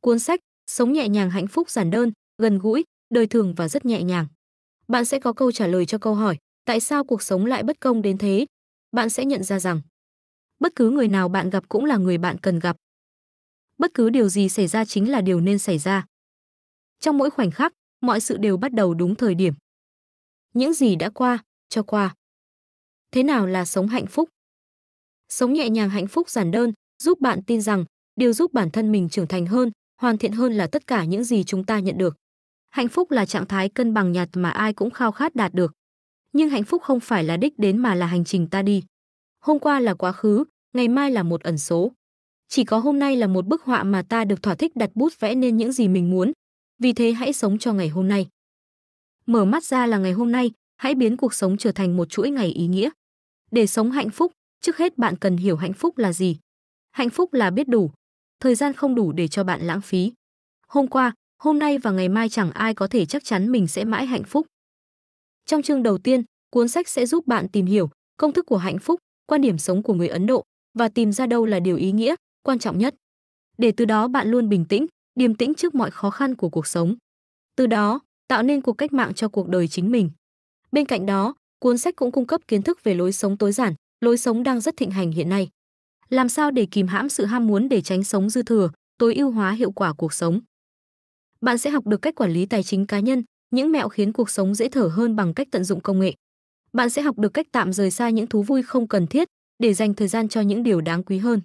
cuốn sách Sống nhẹ nhàng hạnh phúc giản đơn, gần gũi, đời thường và rất nhẹ nhàng. Bạn sẽ có câu trả lời cho câu hỏi tại sao cuộc sống lại bất công đến thế. Bạn sẽ nhận ra rằng bất cứ người nào bạn gặp cũng là người bạn cần gặp. Bất cứ điều gì xảy ra chính là điều nên xảy ra. Trong mỗi khoảnh khắc, mọi sự đều bắt đầu đúng thời điểm. Những gì đã qua, cho qua. Thế nào là sống hạnh phúc? Sống nhẹ nhàng hạnh phúc giản đơn, giúp bạn tin rằng điều giúp bản thân mình trưởng thành hơn, hoàn thiện hơn là tất cả những gì chúng ta nhận được. Hạnh phúc là trạng thái cân bằng nhạt mà ai cũng khao khát đạt được. Nhưng hạnh phúc không phải là đích đến mà là hành trình ta đi. Hôm qua là quá khứ, ngày mai là một ẩn số. Chỉ có hôm nay là một bức họa mà ta được thỏa thích đặt bút vẽ nên những gì mình muốn. Vì thế hãy sống cho ngày hôm nay. Mở mắt ra là ngày hôm nay, hãy biến cuộc sống trở thành một chuỗi ngày ý nghĩa. Để sống hạnh phúc, trước hết bạn cần hiểu hạnh phúc là gì. Hạnh phúc là biết đủ, thời gian không đủ để cho bạn lãng phí. Hôm qua, hôm nay và ngày mai chẳng ai có thể chắc chắn mình sẽ mãi hạnh phúc. Trong chương đầu tiên, cuốn sách sẽ giúp bạn tìm hiểu công thức của hạnh phúc, quan điểm sống của người Ấn Độ và tìm ra đâu là điều ý nghĩa, quan trọng nhất. Để từ đó bạn luôn bình tĩnh, điềm tĩnh trước mọi khó khăn của cuộc sống. Từ đó, tạo nên cuộc cách mạng cho cuộc đời chính mình. Bên cạnh đó, cuốn sách cũng cung cấp kiến thức về lối sống tối giản, lối sống đang rất thịnh hành hiện nay. Làm sao để kìm hãm sự ham muốn để tránh sống dư thừa, tối ưu hóa hiệu quả cuộc sống. Bạn sẽ học được cách quản lý tài chính cá nhân, những mẹo khiến cuộc sống dễ thở hơn bằng cách tận dụng công nghệ. Bạn sẽ học được cách tạm rời xa những thú vui không cần thiết để dành thời gian cho những điều đáng quý hơn.